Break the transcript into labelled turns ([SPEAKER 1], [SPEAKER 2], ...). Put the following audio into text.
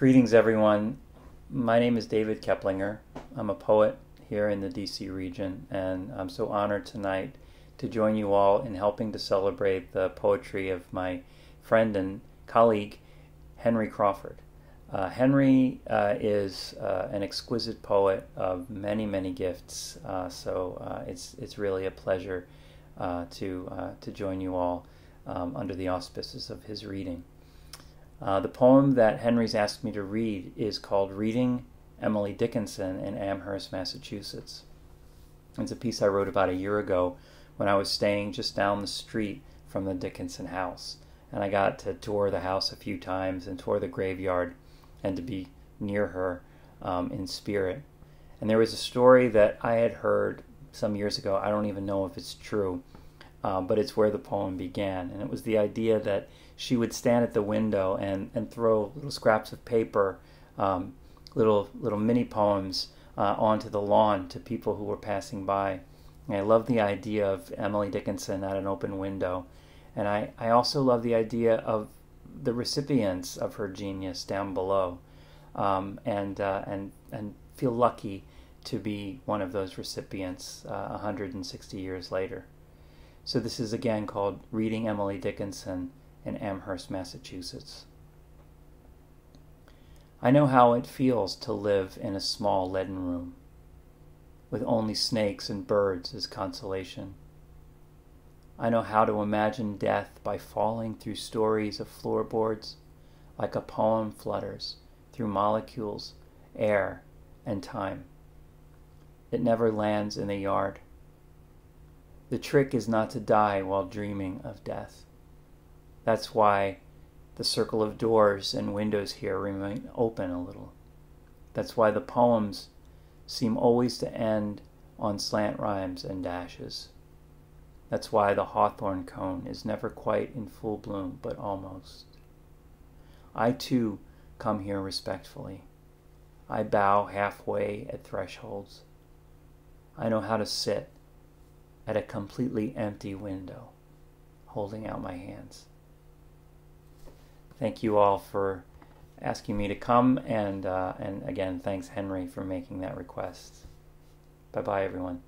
[SPEAKER 1] Greetings, everyone. My name is David Keplinger. I'm a poet here in the DC region, and I'm so honored tonight to join you all in helping to celebrate the poetry of my friend and colleague, Henry Crawford. Uh, Henry uh, is uh, an exquisite poet of many, many gifts, uh, so uh, it's, it's really a pleasure uh, to, to join you all um, under the auspices of his reading. The poem that Henry's asked me to read is called Reading Emily Dickinson in Amherst, Massachusetts. It's a piece I wrote about a year ago when I was staying just down the street from the Dickinson house. And I got to tour the house a few times and tour the graveyard and to be near her um, in spirit. And there was a story that I had heard some years ago. I don't even know if it's true, uh, but it's where the poem began. And it was the idea that she would stand at the window and, and throw little scraps of paper, um, little little mini poems uh, onto the lawn to people who were passing by. And I love the idea of Emily Dickinson at an open window. And I, I also love the idea of the recipients of her genius down below, um, and uh, and and feel lucky to be one of those recipients uh, 160 years later. So this is again called Reading Emily Dickinson in Amherst, Massachusetts. I know how it feels to live in a small leaden room, with only snakes and birds as consolation. I know how to imagine death by falling through stories of floorboards, like a poem flutters through molecules, air, and time. It never lands in the yard. The trick is not to die while dreaming of death. That's why the circle of doors and windows here remain open a little. That's why the poems seem always to end on slant rhymes and dashes. That's why the hawthorn cone is never quite in full bloom, but almost. I too come here respectfully. I bow halfway at thresholds. I know how to sit at a completely empty window, holding out my hands. Thank you all for asking me to come, and, uh, and again, thanks Henry for making that request. Bye bye, everyone.